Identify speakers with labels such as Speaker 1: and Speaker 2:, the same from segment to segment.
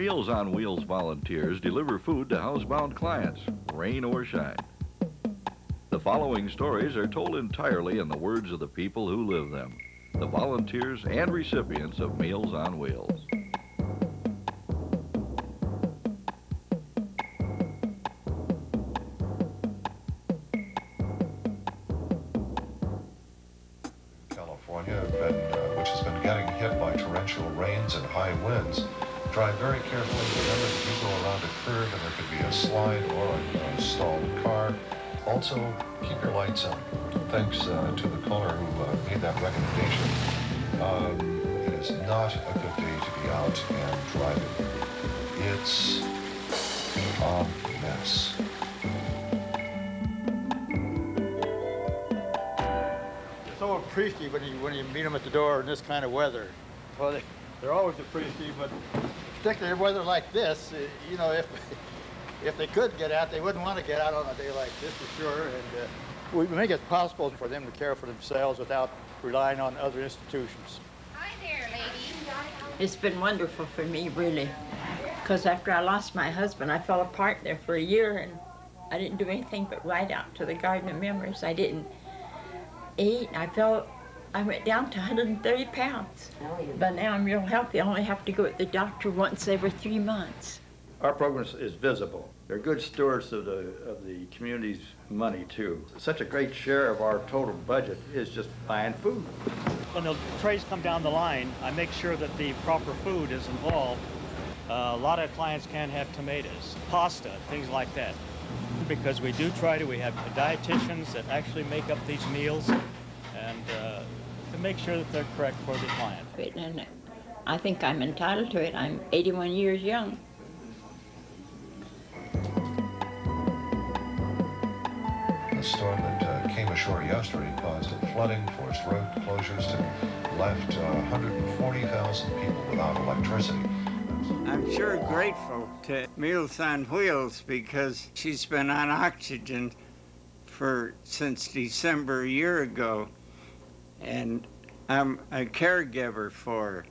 Speaker 1: Meals on Wheels volunteers deliver food to housebound clients, rain or shine. The following stories are told entirely in the words of the people who live them, the volunteers and recipients of Meals on Wheels.
Speaker 2: California, been, uh, which has been getting hit by torrential rains and high winds. Drive very carefully. Remember that you go around a curve and there could be a slide or a, a stalled car. Also, keep your lights on. Thanks uh, to the caller who uh, made that recommendation. Um, it is not a good day to be out and driving. It's a mess.
Speaker 3: so appreciative when you when you meet them at the door in this kind of weather. Well, they, they're always appreciative, but particularly in weather like this, uh, you know, if if they could get out, they wouldn't want to get out on a day like this for sure. And uh, we make it possible for them to care for themselves without relying on other institutions.
Speaker 4: Hi there, lady.
Speaker 5: It's been wonderful for me, really. Because after I lost my husband, I fell apart there for a year and I didn't do anything but ride out to the Garden of Memories. I didn't eat. I felt, I went down to 130 pounds. But now I'm real healthy. I only have to go to the doctor once every three months.
Speaker 3: Our program is visible. They're good stewards of the of the community's money too. Such a great share of our total budget is just buying food.
Speaker 6: When the trays come down the line, I make sure that the proper food is involved. Uh, a lot of clients can't have tomatoes, pasta, things like that. Because we do try to, we have dietitians that actually make up these meals and to make sure that they're correct for the client.
Speaker 5: And I think I'm entitled to it. I'm 81 years young.
Speaker 2: The storm that uh, came ashore yesterday caused flooding, forced road closures, and left uh, 140,000 people without electricity.
Speaker 7: I'm sure grateful to Meals on Wheels because she's been on oxygen for since December a year ago, and I'm a caregiver for.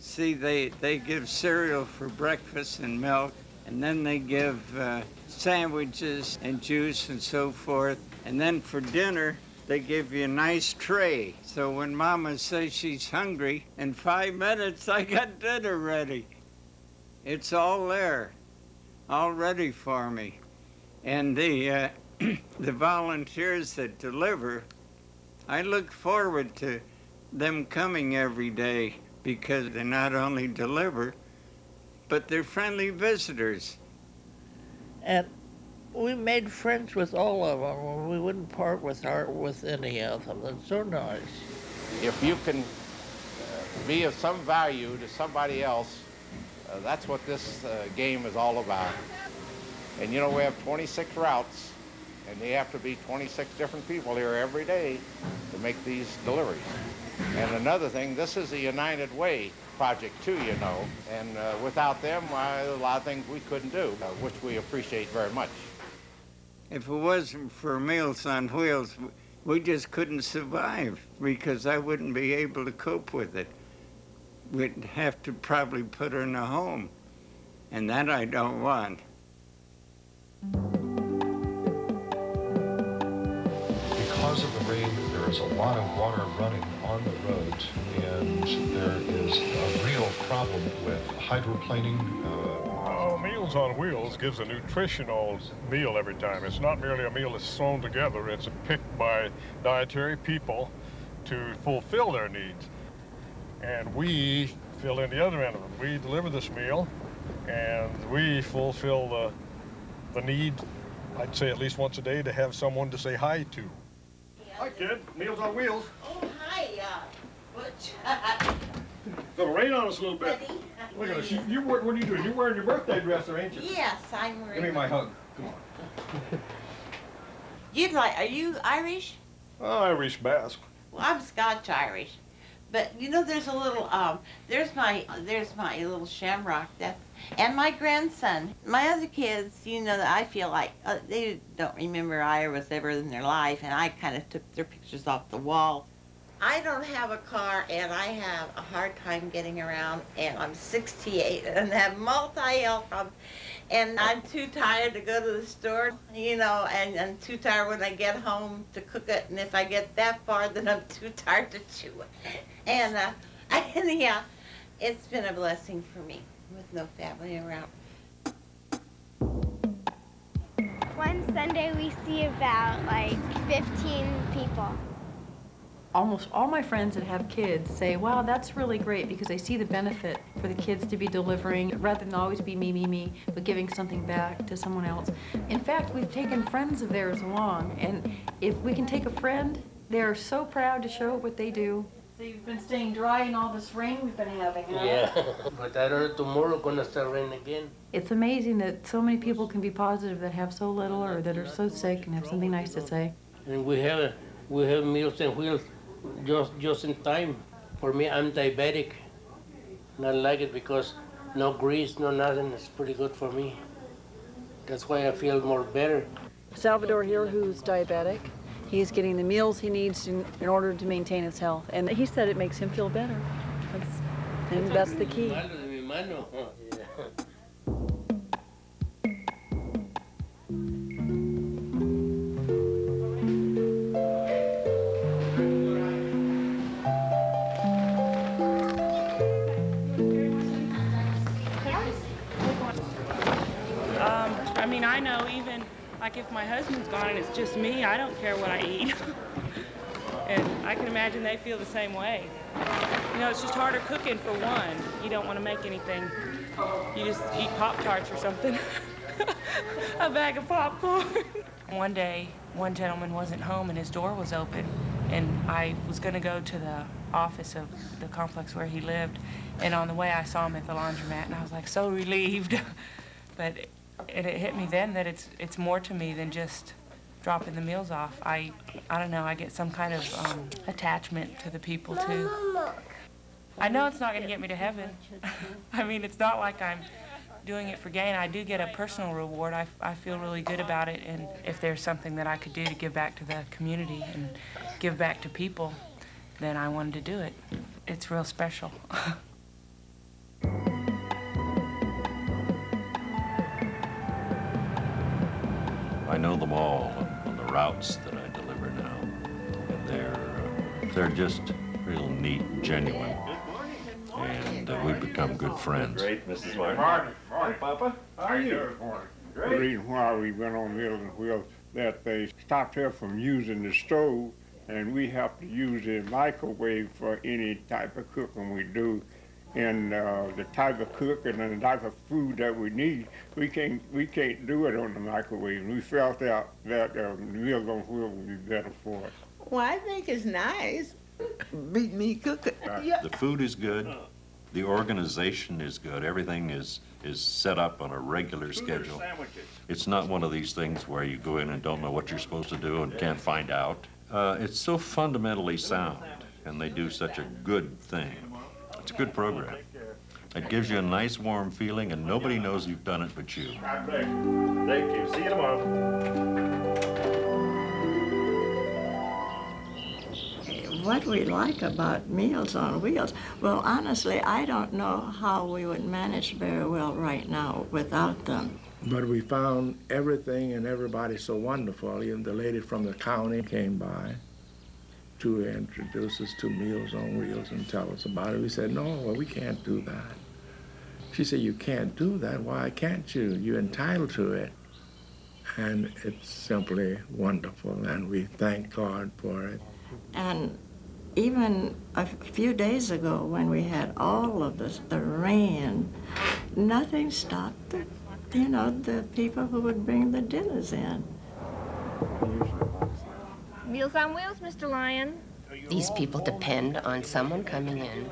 Speaker 7: See, they, they give cereal for breakfast and milk, and then they give uh, sandwiches and juice and so forth. And then for dinner, they give you a nice tray. So when Mama says she's hungry, in five minutes I got dinner ready. It's all there, all ready for me. And the, uh, the volunteers that deliver, I look forward to them coming every day because they not only deliver, but they're friendly visitors.
Speaker 8: And we made friends with all of them. We wouldn't part with our with any of them. They're so nice.
Speaker 9: If you can uh, be of some value to somebody else, uh, that's what this uh, game is all about. And you know, we have 26 routes, and they have to be 26 different people here every day to make these deliveries. And another thing, this is a United Way project too, you know, and uh, without them, uh, a lot of things we couldn't do, uh, which we appreciate very much.
Speaker 7: If it wasn't for Meals on Wheels, we just couldn't survive because I wouldn't be able to cope with it. We'd have to probably put her in a home, and that I don't want.
Speaker 2: Rain, there is a lot of water running on the roads, and there is a real problem with hydroplaning. Uh,
Speaker 10: Oh, Meals on Wheels gives a nutritional meal every time. It's not merely a meal that's thrown together, it's picked by dietary people to fulfill their needs. And we fill in the other end of it. We deliver this meal and we fulfill the, the need, I'd say at least once a day, to have someone to say hi to. Hi, kid. Meals on Wheels.
Speaker 4: Oh, hi, uh, Butch.
Speaker 10: Gonna rain on us a little bit. Look at this. You, you, what are you doing? You're wearing your birthday dress there, ain't you?
Speaker 4: yes, I'm wearing.
Speaker 10: Give me my hug. Come on.
Speaker 4: You'd like, are you Irish?
Speaker 10: Oh, Irish Basque.
Speaker 4: Well, I'm Scotch Irish. But you know, there's a little, um, there's my, there's my little shamrock. That's, and my grandson. My other kids, you know, that I feel like uh, they don't remember I was ever in their life, and I kind of took their pictures off the wall. I don't have a car and I have a hard time getting around and I'm 68 and have multi-health and I'm too tired to go to the store, you know, and I'm too tired when I get home to cook it and if I get that far then I'm too tired to chew it. And uh, anyhow, it's been a blessing for me no family around.
Speaker 11: One Sunday we see about like 15 people.
Speaker 12: Almost all my friends that have kids say, wow, that's really great because they see the benefit for the kids to be delivering rather than always be me, me, me, but giving something back to someone else. In fact, we've taken friends of theirs along, and if we can take a friend, they're so proud to show what they do. So you've been staying dry in all this rain we've been having, huh?
Speaker 13: Yeah, but I don't know tomorrow gonna start rain again.
Speaker 12: It's amazing that so many people can be positive that have so little or that are so sick and have something nice to say.
Speaker 13: And we have we have meals and wheels just just in time. For me, I'm diabetic. Not like it because no grease, no nothing. It's pretty good for me. That's why I feel more better.
Speaker 14: Salvador here, who's diabetic, he's getting the meals he needs in, in order to maintain his health. And he said it makes him feel better. That's, and that's the key.
Speaker 15: Like if my husband's gone and it's just me, I don't care what I eat. and I can imagine they feel the same way. You know, it's just harder cooking for one. You don't want to make anything. You just eat Pop-Tarts or something. A bag of popcorn. one day, one gentleman wasn't home and his door was open. And I was going to go to the office of the complex where he lived. And on the way, I saw him at the laundromat, and I was like so relieved. but it, it hit me then that it's it's more to me than just dropping the meals off. I I don't know. I get some kind of um, attachment to the people too. I know it's not going to get me to heaven. I mean, it's not like I'm doing it for gain. I do get a personal reward. I, I feel really good about it. And if there's something that I could do to give back to the community and give back to people, then I wanted to do it. It's real special.
Speaker 16: I know them all on the routes that I deliver now. And they're, uh, they're just real neat and genuine. And uh, we've become good friends.
Speaker 17: Great, Mrs. Martin.
Speaker 18: Morning.
Speaker 17: Morning, Papa. How are you?
Speaker 18: The reason why we went on Meals and Wheels, that they stopped her from using the stove, and we have to use the microwave for any type of cooking we do. And uh, the type of cooking and the type of food that we need, we can't we can't do it on the microwave. We felt out that uh, Meals on Wheels would be better for us.
Speaker 19: Well, I think it's nice. Beat me cooking.
Speaker 16: The food is good. The organization is good. Everything is, is set up on a regular schedule. It's not one of these things where you go in and don't know what you're supposed to do and can't find out. Uh, it's so fundamentally sound, and they do such a good thing. It's a good program. It gives you a nice warm feeling, and nobody knows you've done it but you.
Speaker 17: Thank you. See you tomorrow.
Speaker 20: What we like about Meals on Wheels, well, honestly, I don't know how we would manage very well right now without them.
Speaker 21: But we found everything and everybody so wonderful. Even the lady from the county came by to introduce us to Meals on Wheels and tell us about it. We said, no, well, we can't do that. She said, you can't do that. Why can't you? You're entitled to it. And it's simply wonderful, and we thank God for it.
Speaker 20: And even a few days ago when we had all of this, the rain, nothing stopped the, you know, the people who would bring the dinners in.
Speaker 11: Meals on Wheels, Mr. Lyon.
Speaker 22: These people depend on someone coming in.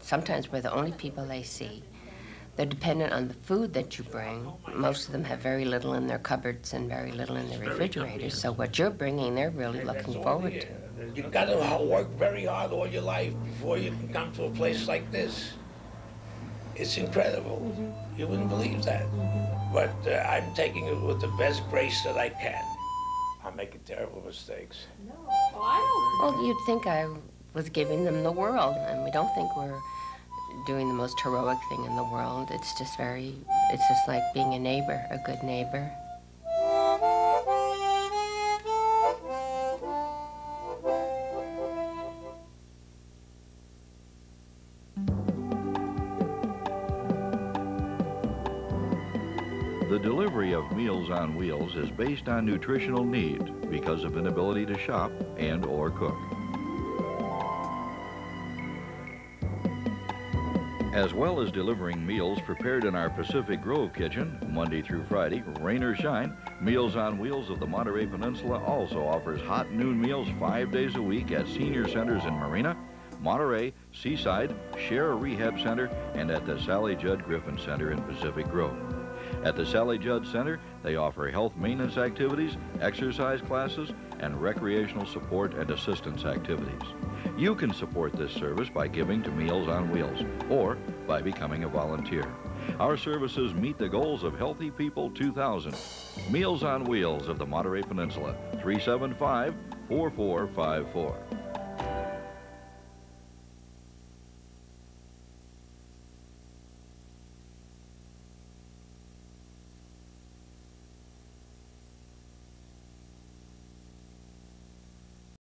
Speaker 22: Sometimes we're the only people they see. They're dependent on the food that you bring. Most of them have very little in their cupboards and very little in their refrigerators. So what you're bringing, they're really looking forward to.
Speaker 23: You've got to work very hard all your life before you can come to a place like this. It's incredible. You wouldn't believe that. But uh, I'm taking it with the best grace that I can. I'm making terrible mistakes. No.
Speaker 22: Well, you'd think I was giving them the world. And we don't think we're doing the most heroic thing in the world. It's just very, it's just like being a neighbor, a good neighbor.
Speaker 24: On Wheels is based on nutritional need because of inability to shop and or cook. As well as delivering meals prepared in our Pacific Grove kitchen, Monday through Friday, rain or shine, Meals on Wheels of the Monterey Peninsula also offers hot noon meals five days a week at senior centers in Marina, Monterey, Seaside, Share Rehab Center, and at the Sally Judd Griffin Center in Pacific Grove. At the Sally Judd Center, they offer health maintenance activities, exercise classes, and recreational support and assistance activities. You can support this service by giving to Meals on Wheels or by becoming a volunteer. Our services meet the goals of Healthy People 2000. Meals on Wheels of the Monterey Peninsula, 375 4454.